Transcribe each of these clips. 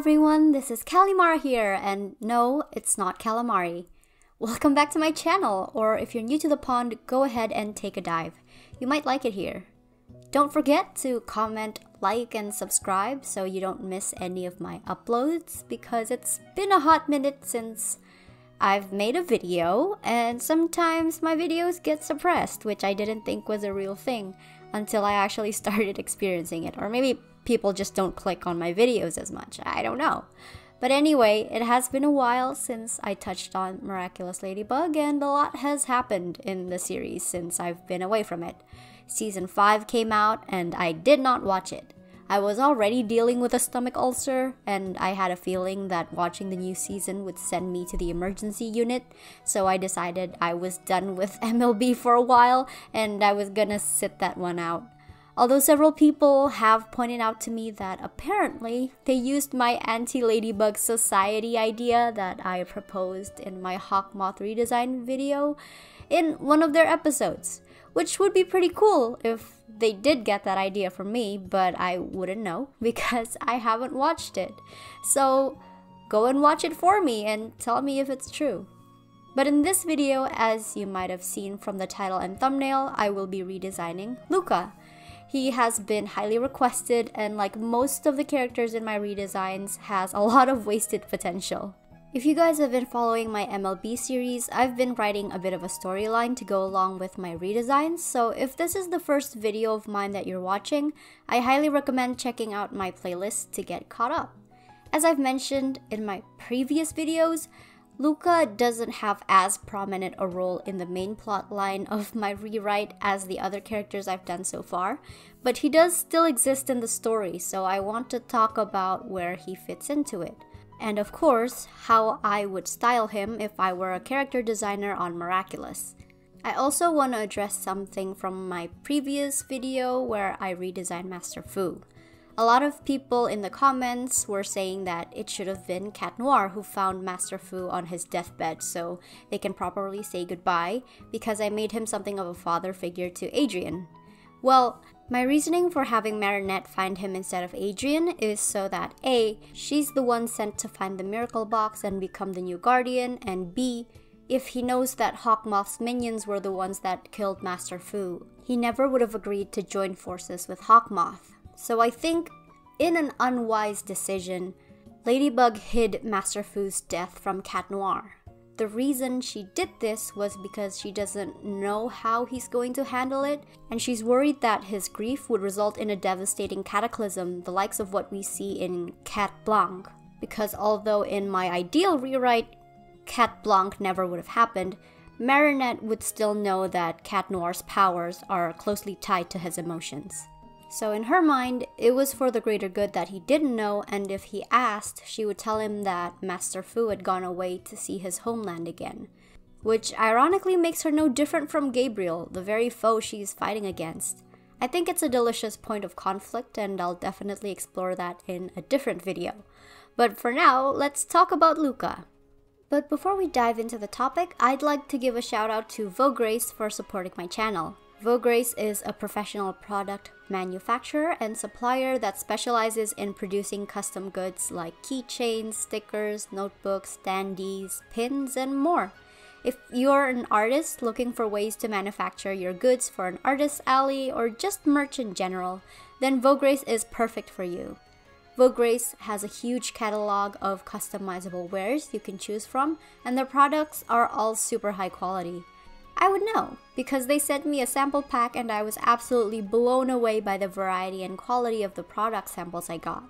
everyone, this is Callimara here, and no, it's not calamari. Welcome back to my channel, or if you're new to the pond, go ahead and take a dive. You might like it here. Don't forget to comment, like, and subscribe so you don't miss any of my uploads because it's been a hot minute since I've made a video, and sometimes my videos get suppressed, which I didn't think was a real thing until I actually started experiencing it. Or maybe people just don't click on my videos as much. I don't know. But anyway, it has been a while since I touched on Miraculous Ladybug, and a lot has happened in the series since I've been away from it. Season 5 came out, and I did not watch it. I was already dealing with a stomach ulcer, and I had a feeling that watching the new season would send me to the emergency unit, so I decided I was done with MLB for a while and I was gonna sit that one out. Although several people have pointed out to me that apparently they used my anti Ladybug Society idea that I proposed in my Hawk Moth redesign video in one of their episodes, which would be pretty cool if they did get that idea from me, but I wouldn't know because I haven't watched it. So go and watch it for me and tell me if it's true. But in this video, as you might have seen from the title and thumbnail, I will be redesigning Luka. He has been highly requested and like most of the characters in my redesigns has a lot of wasted potential. If you guys have been following my MLB series, I've been writing a bit of a storyline to go along with my redesigns, so if this is the first video of mine that you're watching, I highly recommend checking out my playlist to get caught up. As I've mentioned in my previous videos, Luka doesn't have as prominent a role in the main plot line of my rewrite as the other characters I've done so far, but he does still exist in the story, so I want to talk about where he fits into it and of course, how I would style him if I were a character designer on Miraculous. I also want to address something from my previous video where I redesigned Master Fu. A lot of people in the comments were saying that it should have been Cat Noir who found Master Fu on his deathbed so they can properly say goodbye because I made him something of a father figure to Adrien. Well, my reasoning for having Marinette find him instead of Adrien is so that A, she's the one sent to find the miracle box and become the new guardian, and B, if he knows that Hawkmoth's minions were the ones that killed Master Fu, he never would have agreed to join forces with Hawkmoth. So I think, in an unwise decision, Ladybug hid Master Fu's death from Cat Noir. The reason she did this was because she doesn't know how he's going to handle it, and she's worried that his grief would result in a devastating cataclysm, the likes of what we see in Cat Blanc. Because although in my ideal rewrite, Cat Blanc never would have happened, Marinette would still know that Cat Noir's powers are closely tied to his emotions. So in her mind, it was for the greater good that he didn't know, and if he asked, she would tell him that Master Fu had gone away to see his homeland again. Which ironically makes her no different from Gabriel, the very foe she's fighting against. I think it's a delicious point of conflict, and I'll definitely explore that in a different video. But for now, let's talk about Luka. But before we dive into the topic, I'd like to give a shout out to Vograce for supporting my channel. Vograce is a professional product manufacturer and supplier that specializes in producing custom goods like keychains, stickers, notebooks, standees, pins, and more. If you're an artist looking for ways to manufacture your goods for an artist alley or just merch in general, then Vograce is perfect for you. Vograce has a huge catalog of customizable wares you can choose from, and their products are all super high quality. I would know, because they sent me a sample pack and I was absolutely blown away by the variety and quality of the product samples I got.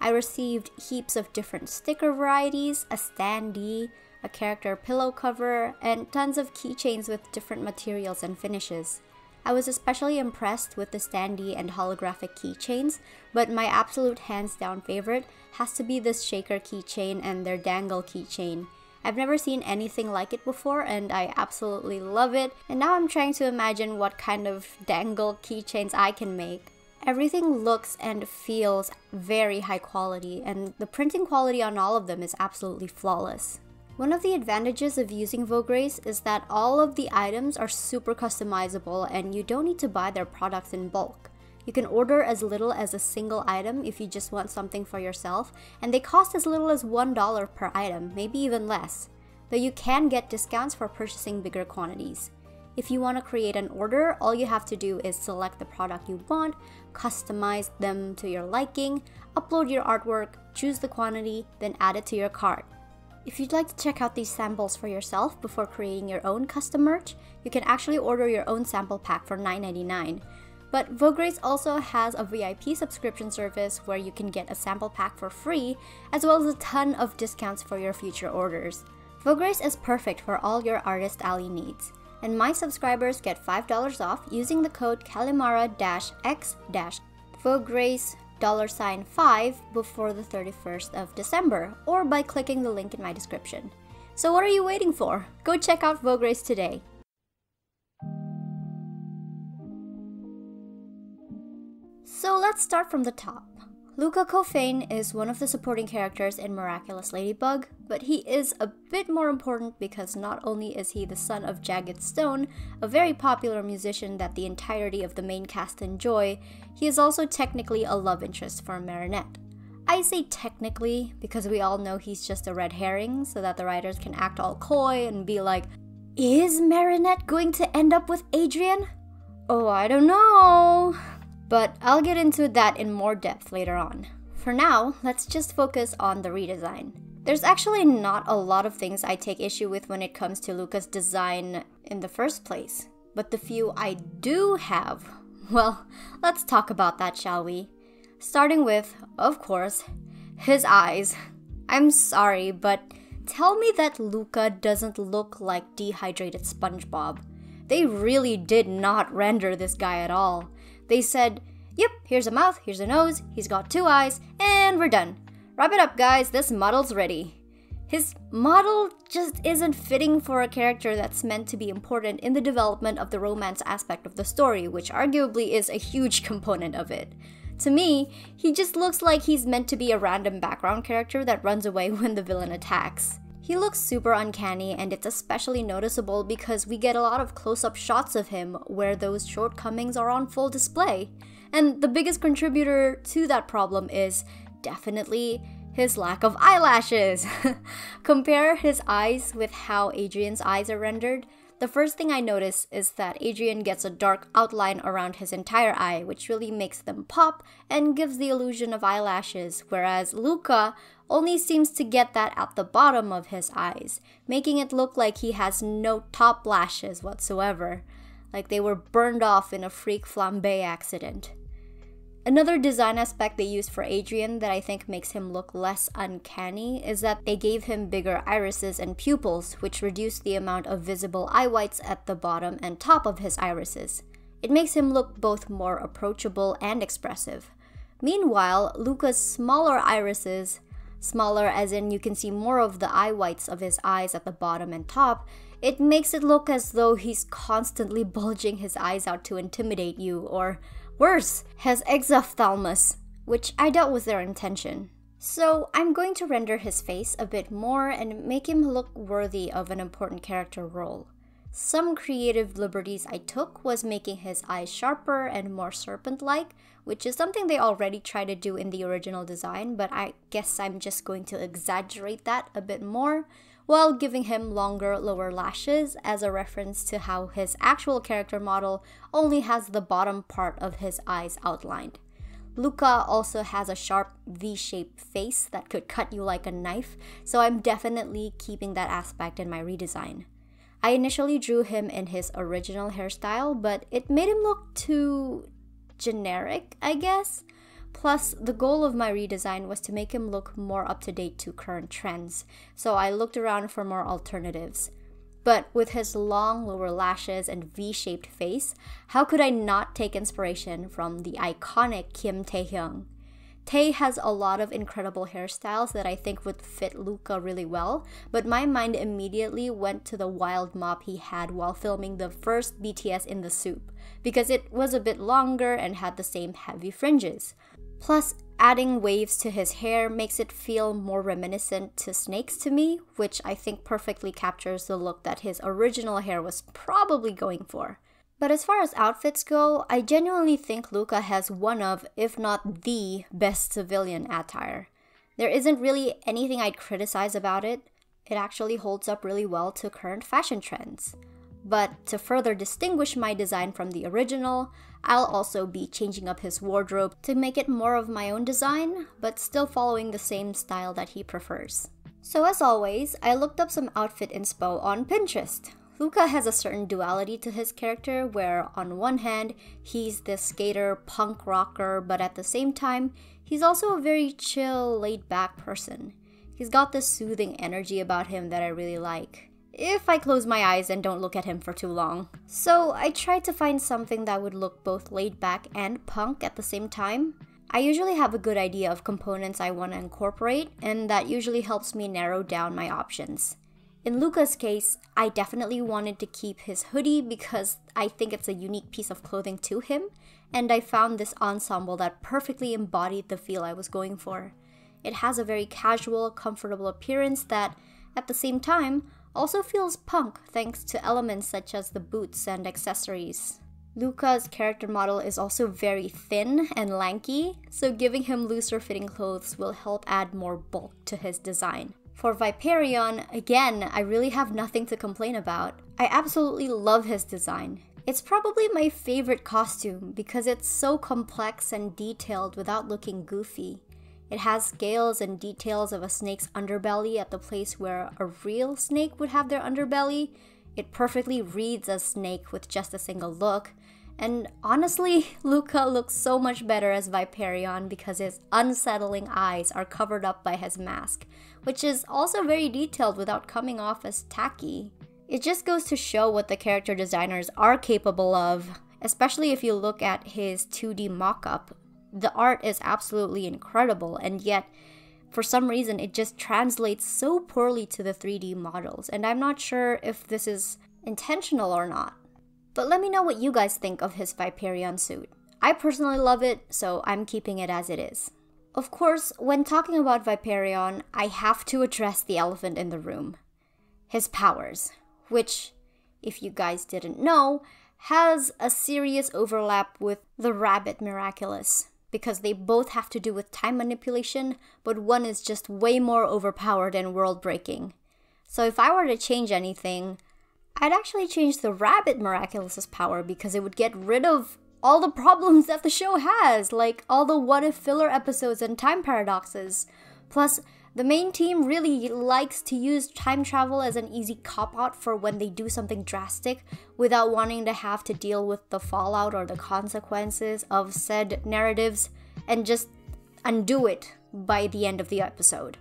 I received heaps of different sticker varieties, a standee, a character pillow cover, and tons of keychains with different materials and finishes. I was especially impressed with the standee and holographic keychains, but my absolute hands down favorite has to be this shaker keychain and their dangle keychain. I've never seen anything like it before and I absolutely love it. And now I'm trying to imagine what kind of dangle keychains I can make. Everything looks and feels very high quality and the printing quality on all of them is absolutely flawless. One of the advantages of using Vograce is that all of the items are super customizable and you don't need to buy their products in bulk. You can order as little as a single item if you just want something for yourself, and they cost as little as $1 per item, maybe even less. Though you can get discounts for purchasing bigger quantities. If you want to create an order, all you have to do is select the product you want, customize them to your liking, upload your artwork, choose the quantity, then add it to your cart. If you'd like to check out these samples for yourself before creating your own custom merch, you can actually order your own sample pack for $9.99. But Vograce also has a VIP subscription service where you can get a sample pack for free, as well as a ton of discounts for your future orders. Vograce is perfect for all your Artist Alley needs, and my subscribers get $5 off using the code Callimara-X-Vograce dollar sign 5 before the 31st of December, or by clicking the link in my description. So what are you waiting for? Go check out Vograce today. So let's start from the top. Luka Couffaine is one of the supporting characters in Miraculous Ladybug, but he is a bit more important because not only is he the son of Jagged Stone, a very popular musician that the entirety of the main cast enjoy, he is also technically a love interest for Marinette. I say technically because we all know he's just a red herring so that the writers can act all coy and be like, is Marinette going to end up with Adrien? Oh, I don't know. But I'll get into that in more depth later on. For now, let's just focus on the redesign. There's actually not a lot of things I take issue with when it comes to Luka's design in the first place. But the few I do have, well, let's talk about that, shall we? Starting with, of course, his eyes. I'm sorry, but tell me that Luka doesn't look like dehydrated SpongeBob. They really did not render this guy at all. They said, Yep, here's a mouth, here's a nose, he's got two eyes, and we're done. Wrap it up, guys, this model's ready. His model just isn't fitting for a character that's meant to be important in the development of the romance aspect of the story, which arguably is a huge component of it. To me, he just looks like he's meant to be a random background character that runs away when the villain attacks. He looks super uncanny, and it's especially noticeable because we get a lot of close up shots of him where those shortcomings are on full display. And the biggest contributor to that problem is definitely his lack of eyelashes. Compare his eyes with how Adrien's eyes are rendered. The first thing I notice is that Adrien gets a dark outline around his entire eye, which really makes them pop and gives the illusion of eyelashes, whereas Luka only seems to get that at the bottom of his eyes, making it look like he has no top lashes whatsoever, like they were burned off in a freak flambe accident. Another design aspect they used for Adrien that I think makes him look less uncanny is that they gave him bigger irises and pupils, which reduced the amount of visible eye whites at the bottom and top of his irises. It makes him look both more approachable and expressive. Meanwhile, Luka's smaller irises smaller as in you can see more of the eye whites of his eyes at the bottom and top, it makes it look as though he's constantly bulging his eyes out to intimidate you, or worse, has exophthalmos, which I doubt was their intention. So I'm going to render his face a bit more and make him look worthy of an important character role. Some creative liberties I took was making his eyes sharper and more serpent like, which is something they already try to do in the original design, but I guess I'm just going to exaggerate that a bit more, while giving him longer lower lashes as a reference to how his actual character model only has the bottom part of his eyes outlined. Luka also has a sharp V shaped face that could cut you like a knife, so I'm definitely keeping that aspect in my redesign. I initially drew him in his original hairstyle, but it made him look too generic, I guess. Plus, the goal of my redesign was to make him look more up to date to current trends, so I looked around for more alternatives. But with his long lower lashes and V shaped face, how could I not take inspiration from the iconic Kim Tae Hyung? Has a lot of incredible hairstyles that I think would fit Luka really well, but my mind immediately went to the wild mop he had while filming the first BTS in the SOOP, because it was a bit longer and had the same heavy fringes. Plus, adding waves to his hair makes it feel more reminiscent to snakes to me, which I think perfectly captures the look that his original hair was probably going for. But as far as outfits go, I genuinely think Luka has one of, if not the, best civilian attire. There isn't really anything I'd criticize about it. It actually holds up really well to current fashion trends. But to further distinguish my design from the original, I'll also be changing up his wardrobe to make it more of my own design, but still following the same style that he prefers. So as always, I looked up some outfit inspo on Pinterest. Luka has a certain duality to his character where on one hand, he's this skater punk rocker, but at the same time, he's also a very chill, laid back person. He's got this soothing energy about him that I really like. If I close my eyes and don't look at him for too long. So I tried to find something that would look both laid back and punk at the same time. I usually have a good idea of components I want to incorporate, and that usually helps me narrow down my options. In Luka's case, I definitely wanted to keep his hoodie because I think it's a unique piece of clothing to him, and I found this ensemble that perfectly embodied the feel I was going for. It has a very casual, comfortable appearance that, at the same time, also feels punk thanks to elements such as the boots and accessories. Luka's character model is also very thin and lanky, so giving him looser fitting clothes will help add more bulk to his design. For Viperion, again, I really have nothing to complain about. I absolutely love his design. It's probably my favorite costume because it's so complex and detailed without looking goofy. It has scales and details of a snake's underbelly at the place where a real snake would have their underbelly. It perfectly reads a snake with just a single look, and honestly, Luka looks so much better as Viperion because his unsettling eyes are covered up by his mask, which is also very detailed without coming off as tacky. It just goes to show what the character designers are capable of, especially if you look at his 2D mock-up. The art is absolutely incredible, and yet, for some reason, it just translates so poorly to the 3D models, and I'm not sure if this is intentional or not. But let me know what you guys think of his Viperion suit. I personally love it, so I'm keeping it as it is. Of course, when talking about Viperion, I have to address the elephant in the room. His powers, which, if you guys didn't know, has a serious overlap with the Rabbit Miraculous, because they both have to do with time manipulation, but one is just way more overpowered and world breaking. So if I were to change anything, I'd actually change the Rabbit Miraculous's power because it would get rid of all the problems that the show has, like all the what if filler episodes and time paradoxes. Plus, the main team really likes to use time travel as an easy cop out for when they do something drastic without wanting to have to deal with the fallout or the consequences of said narratives and just undo it by the end of the episode.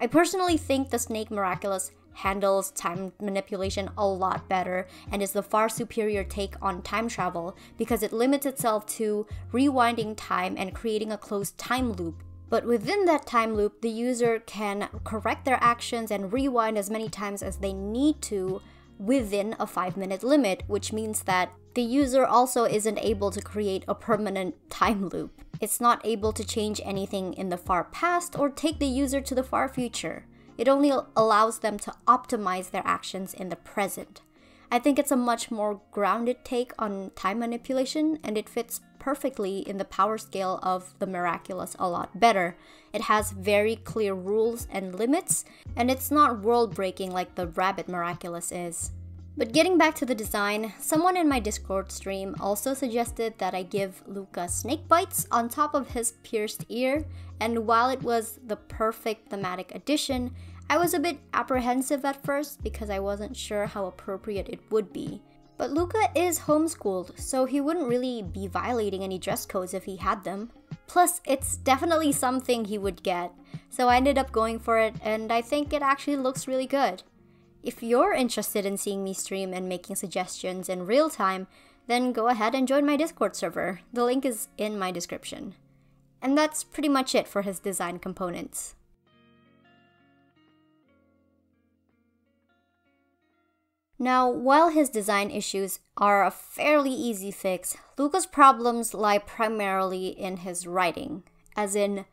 I personally think the Snake Miraculous handles time manipulation a lot better and is the far superior take on time travel because it limits itself to rewinding time and creating a closed time loop. But within that time loop, the user can correct their actions and rewind as many times as they need to within a 5 minute limit, which means that the user also isn't able to create a permanent time loop. It's not able to change anything in the far past or take the user to the far future. It only allows them to optimize their actions in the present. I think it's a much more grounded take on time manipulation, and it fits perfectly in the power scale of the Miraculous a lot better. It has very clear rules and limits, and it's not world breaking like the Rabbit Miraculous is. But getting back to the design, someone in my Discord stream also suggested that I give Luka snake bites on top of his pierced ear, and while it was the perfect thematic addition, I was a bit apprehensive at first because I wasn't sure how appropriate it would be. But Luka is homeschooled, so he wouldn't really be violating any dress codes if he had them. Plus, it's definitely something he would get, so I ended up going for it, and I think it actually looks really good. If you're interested in seeing me stream and making suggestions in real time, then go ahead and join my Discord server. The link is in my description. And that's pretty much it for his design components. Now, while his design issues are a fairly easy fix, Luka's problems lie primarily in his writing, as in,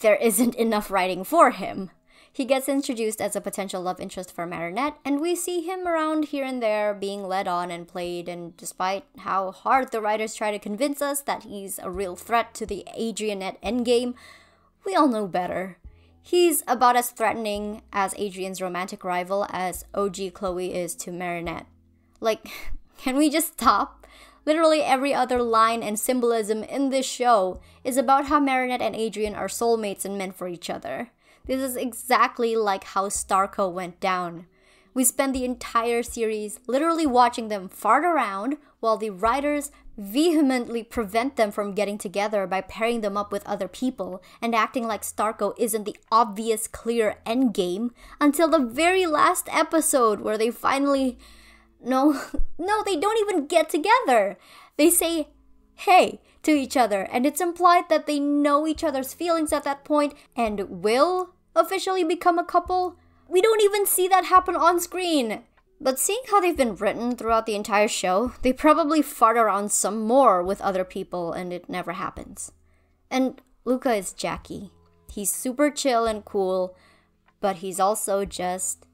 there isn't enough writing for him. He gets introduced as a potential love interest for Marinette, and we see him around here and there being led on and played. And despite how hard the writers try to convince us that he's a real threat to the Adrienette endgame, we all know better. He's about as threatening as Adrien's romantic rival as OG Chloe is to Marinette. Like, can we just stop? Literally every other line and symbolism in this show is about how Marinette and Adrien are soulmates and meant for each other. This is exactly like how Starco went down. We spend the entire series literally watching them fart around while the writers vehemently prevent them from getting together by pairing them up with other people and acting like Starco isn't the obvious clear endgame until the very last episode where they finally no no they don't even get together. They say hey to each other and it's implied that they know each other's feelings at that point and will officially become a couple. We don't even see that happen on screen. But seeing how they've been written throughout the entire show, they probably fart around some more with other people and it never happens. And Luka is Jackie. He's super chill and cool, but he's also just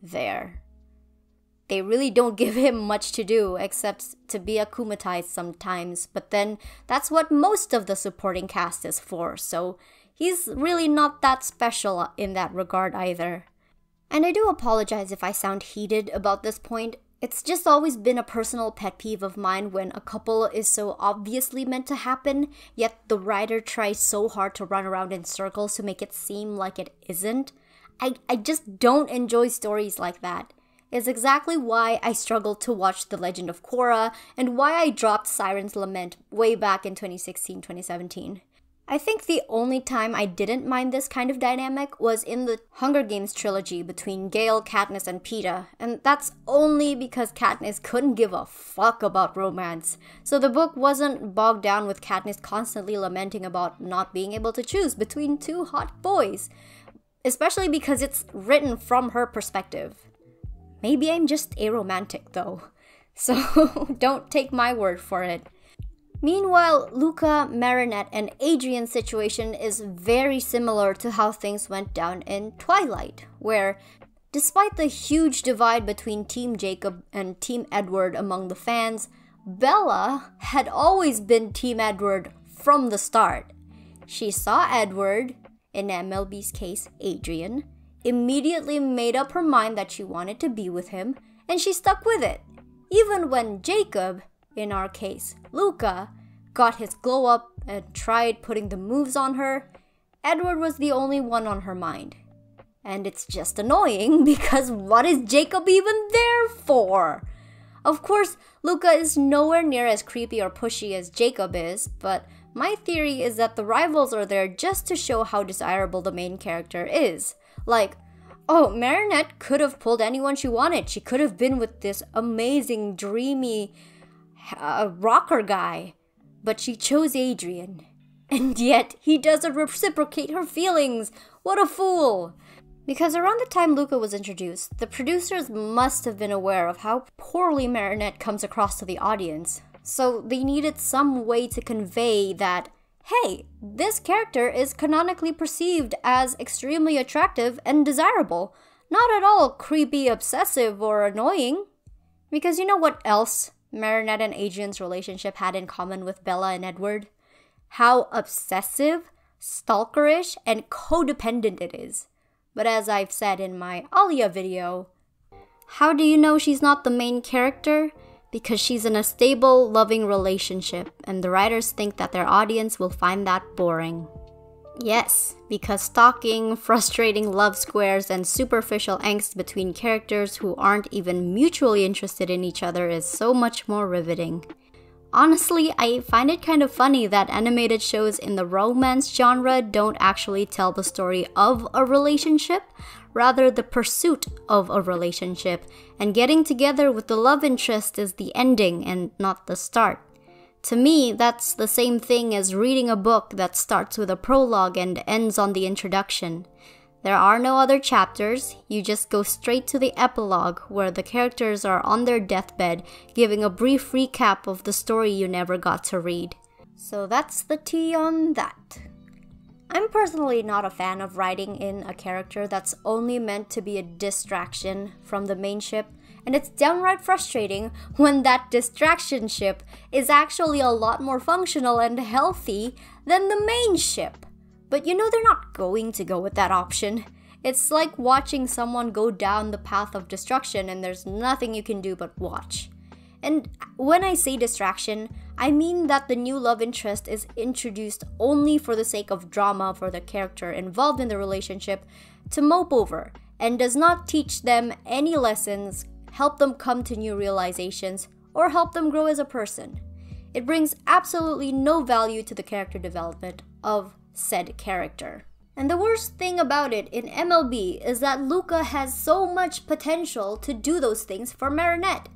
there. They really don't give him much to do except to be akumatized sometimes, but then that's what most of the supporting cast is for, so he's really not that special in that regard either. And I do apologize if I sound heated about this point. It's just always been a personal pet peeve of mine when a couple is so obviously meant to happen, yet the writer tries so hard to run around in circles to make it seem like it isn't. I, I just don't enjoy stories like that. It's exactly why I struggled to watch The Legend of Korra and why I dropped Siren's Lament way back in 2016 2017. I think the only time I didn't mind this kind of dynamic was in the Hunger Games trilogy between Gale, Katniss, and Peeta, and that's only because Katniss couldn't give a fuck about romance. So the book wasn't bogged down with Katniss constantly lamenting about not being able to choose between two hot boys, especially because it's written from her perspective. Maybe I'm just a romantic though, so don't take my word for it. Meanwhile, Luka, Marinette, and Adrien's situation is very similar to how things went down in Twilight, where, despite the huge divide between Team Jacob and Team Edward among the fans, Bella had always been Team Edward from the start. She saw Edward, in MLB's case, Adrien, immediately made up her mind that she wanted to be with him, and she stuck with it. Even when Jacob, in our case, Luka, got his glow up and tried putting the moves on her, Edward was the only one on her mind. And it's just annoying because what is Jacob even there for? Of course, Luka is nowhere near as creepy or pushy as Jacob is, but my theory is that the rivals are there just to show how desirable the main character is. Like, oh, Marinette could have pulled anyone she wanted. She could have been with this amazing, dreamy, a rocker guy, but she chose Adrien. And yet, he doesn't reciprocate her feelings. What a fool! Because around the time Luka was introduced, the producers must have been aware of how poorly Marinette comes across to the audience. So they needed some way to convey that, hey, this character is canonically perceived as extremely attractive and desirable, not at all creepy, obsessive, or annoying. Because you know what else Marinette and Adrien's relationship had in common with Bella and Edward? How obsessive, stalkerish, and codependent it is. But as I've said in my Alya video, how do you know she's not the main character? Because she's in a stable, loving relationship, and the writers think that their audience will find that boring. Yes, because stalking, frustrating love squares, and superficial angst between characters who aren't even mutually interested in each other is so much more riveting. Honestly, I find it kind of funny that animated shows in the romance genre don't actually tell the story of a relationship, rather, the pursuit of a relationship, and getting together with the love interest is the ending and not the start. To me, that's the same thing as reading a book that starts with a prologue and ends on the introduction. There are no other chapters, you just go straight to the epilogue where the characters are on their deathbed giving a brief recap of the story you never got to read. So that's the tea on that. I'm personally not a fan of writing in a character that's only meant to be a distraction from the main ship, and it's downright frustrating when that distraction ship is actually a lot more functional and healthy than the main ship. But you know they're not going to go with that option. It's like watching someone go down the path of destruction and there's nothing you can do but watch. And when I say distraction, I mean that the new love interest is introduced only for the sake of drama for the character involved in the relationship to mope over and does not teach them any lessons, help them come to new realizations, or help them grow as a person. It brings absolutely no value to the character development of said character. And the worst thing about it in MLB is that Luka has so much potential to do those things for Marinette.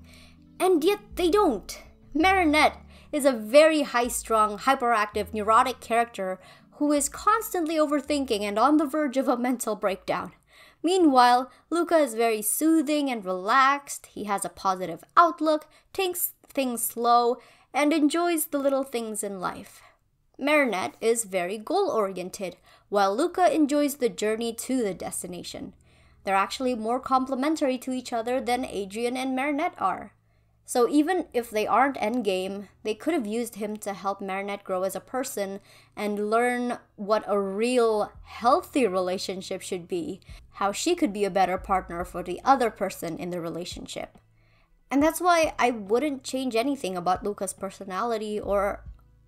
And yet they don't. Marinette is a very high strung, hyperactive, neurotic character who is constantly overthinking and on the verge of a mental breakdown. Meanwhile, Luka is very soothing and relaxed, he has a positive outlook, takes things slow, and enjoys the little things in life. Marinette is very goal oriented, while Luka enjoys the journey to the destination. They're actually more complementary to each other than Adrien and Marinette are. So even if they aren't endgame, they could have used him to help Marinette grow as a person and learn what a real healthy relationship should be, how she could be a better partner for the other person in the relationship. And that's why I wouldn't change anything about Luka's personality or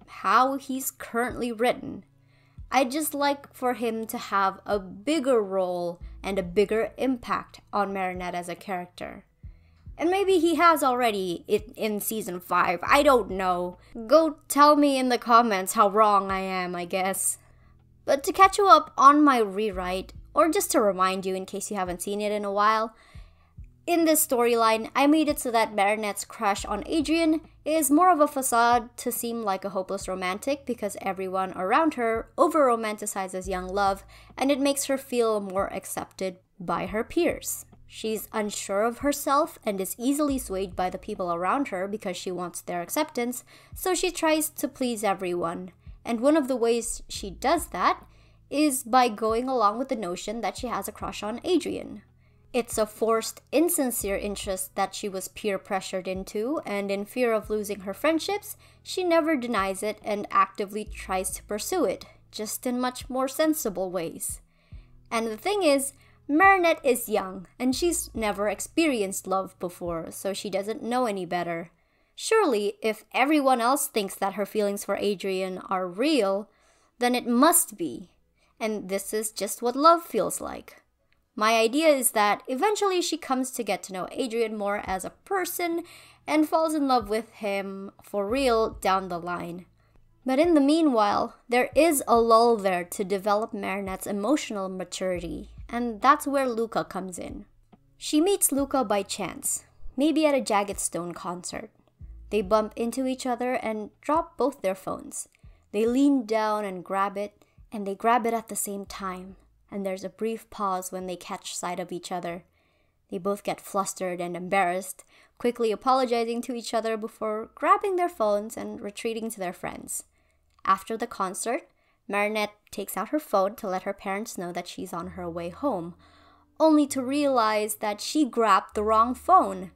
how he's currently written. I'd just like for him to have a bigger role and a bigger impact on Marinette as a character. And maybe he has already in, in season 5. I don't know. Go tell me in the comments how wrong I am, I guess. But to catch you up on my rewrite, or just to remind you in case you haven't seen it in a while, in this storyline, I made it so that Marinette's crush on Adrien is more of a facade to seem like a hopeless romantic because everyone around her over romanticizes young love and it makes her feel more accepted by her peers. She's unsure of herself and is easily swayed by the people around her because she wants their acceptance, so she tries to please everyone. And one of the ways she does that is by going along with the notion that she has a crush on Adrien. It's a forced, insincere interest that she was peer pressured into, and in fear of losing her friendships, she never denies it and actively tries to pursue it, just in much more sensible ways. And the thing is, Marinette is young, and she's never experienced love before, so she doesn't know any better. Surely, if everyone else thinks that her feelings for Adrien are real, then it must be. And this is just what love feels like. My idea is that eventually she comes to get to know Adrien more as a person and falls in love with him for real down the line. But in the meanwhile, there is a lull there to develop Marinette's emotional maturity and that's where Luka comes in. She meets Luka by chance, maybe at a Jagged Stone concert. They bump into each other and drop both their phones. They lean down and grab it, and they grab it at the same time, and there's a brief pause when they catch sight of each other. They both get flustered and embarrassed, quickly apologizing to each other before grabbing their phones and retreating to their friends. After the concert, Marinette takes out her phone to let her parents know that she's on her way home, only to realize that she grabbed the wrong phone.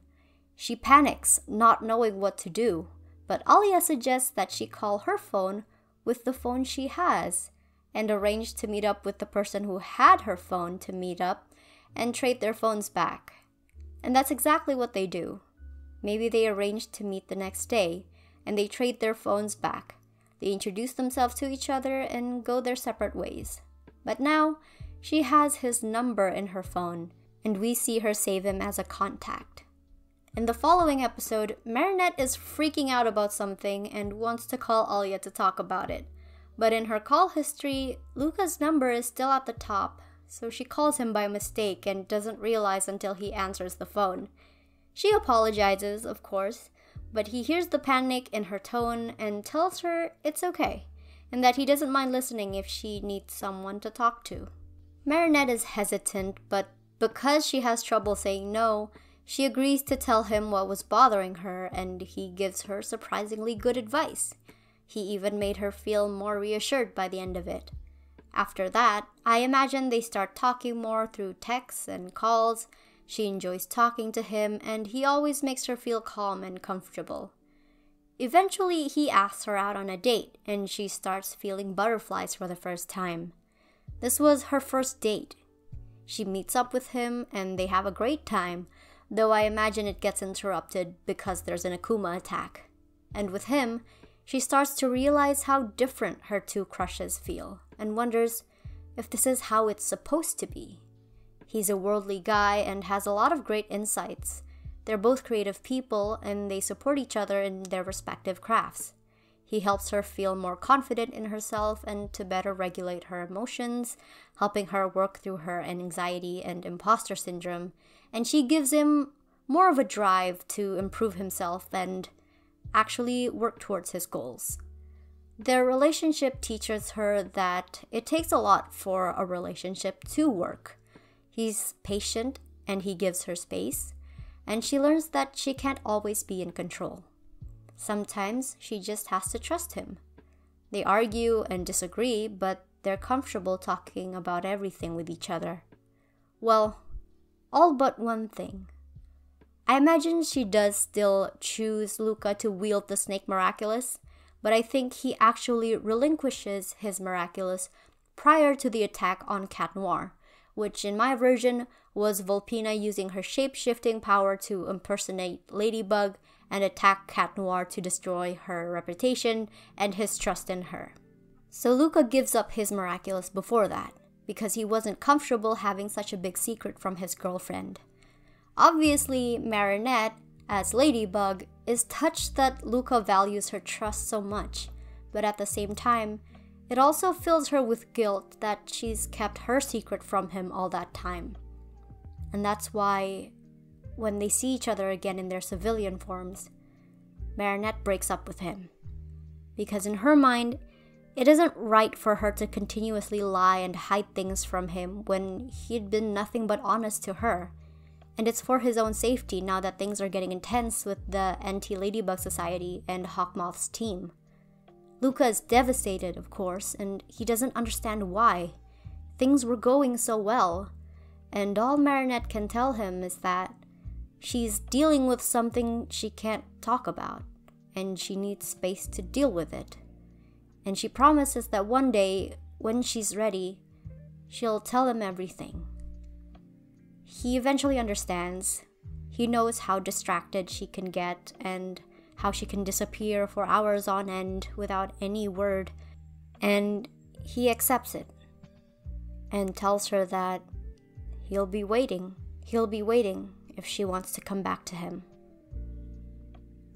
She panics, not knowing what to do, but Alya suggests that she call her phone with the phone she has and arrange to meet up with the person who had her phone to meet up and trade their phones back. And that's exactly what they do. Maybe they arrange to meet the next day and they trade their phones back. They introduce themselves to each other and go their separate ways. But now, she has his number in her phone, and we see her save him as a contact. In the following episode, Marinette is freaking out about something and wants to call Alya to talk about it. But in her call history, Luka's number is still at the top, so she calls him by mistake and doesn't realize until he answers the phone. She apologizes, of course, but he hears the panic in her tone and tells her it's okay, and that he doesn't mind listening if she needs someone to talk to. Marinette is hesitant, but because she has trouble saying no, she agrees to tell him what was bothering her, and he gives her surprisingly good advice. He even made her feel more reassured by the end of it. After that, I imagine they start talking more through texts and calls. She enjoys talking to him, and he always makes her feel calm and comfortable. Eventually, he asks her out on a date, and she starts feeling butterflies for the first time. This was her first date. She meets up with him, and they have a great time, though I imagine it gets interrupted because there's an Akuma attack. And with him, she starts to realize how different her two crushes feel and wonders if this is how it's supposed to be. He's a worldly guy and has a lot of great insights. They're both creative people and they support each other in their respective crafts. He helps her feel more confident in herself and to better regulate her emotions, helping her work through her anxiety and imposter syndrome. And she gives him more of a drive to improve himself and actually work towards his goals. Their relationship teaches her that it takes a lot for a relationship to work. He's patient and he gives her space, and she learns that she can't always be in control. Sometimes she just has to trust him. They argue and disagree, but they're comfortable talking about everything with each other. Well, all but one thing. I imagine she does still choose Luka to wield the snake miraculous, but I think he actually relinquishes his miraculous prior to the attack on Cat Noir, which in my version was Volpina using her shape shifting power to impersonate Ladybug and attack Cat Noir to destroy her reputation and his trust in her. So Luka gives up his miraculous before that, because he wasn't comfortable having such a big secret from his girlfriend. Obviously, Marinette, as Ladybug, is touched that Luka values her trust so much, but at the same time, it also fills her with guilt that she's kept her secret from him all that time. And that's why, when they see each other again in their civilian forms, Marinette breaks up with him. Because in her mind, it isn't right for her to continuously lie and hide things from him when he'd been nothing but honest to her and it's for his own safety now that things are getting intense with the Anti Ladybug Society and Hawkmoth's team. Luka is devastated, of course, and he doesn't understand why. Things were going so well, and all Marinette can tell him is that she's dealing with something she can't talk about, and she needs space to deal with it. And she promises that one day, when she's ready, she'll tell him everything. He eventually understands. He knows how distracted she can get and how she can disappear for hours on end without any word. And he accepts it and tells her that he'll be waiting. He'll be waiting if she wants to come back to him.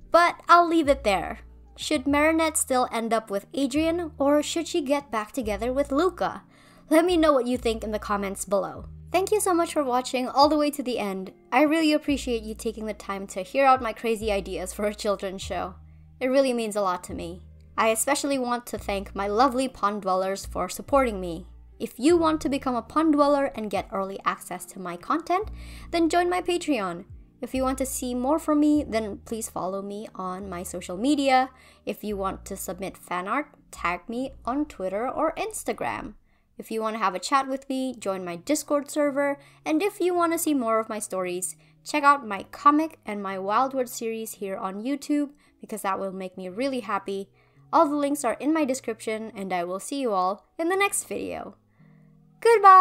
But I'll leave it there. Should Marinette still end up with Adrien, or should she get back together with Luka? Let me know what you think in the comments below. Thank you so much for watching all the way to the end. I really appreciate you taking the time to hear out my crazy ideas for a children's show. It really means a lot to me. I especially want to thank my lovely pond dwellers for supporting me. If you want to become a pond dweller and get early access to my content, then join my Patreon. If you want to see more from me, then please follow me on my social media. If you want to submit fan art, tag me on Twitter or Instagram. If you want to have a chat with me, join my Discord server, and if you want to see more of my stories, check out my comic and my Wildwood series here on YouTube because that will make me really happy. All the links are in my description, and I will see you all in the next video. Goodbye!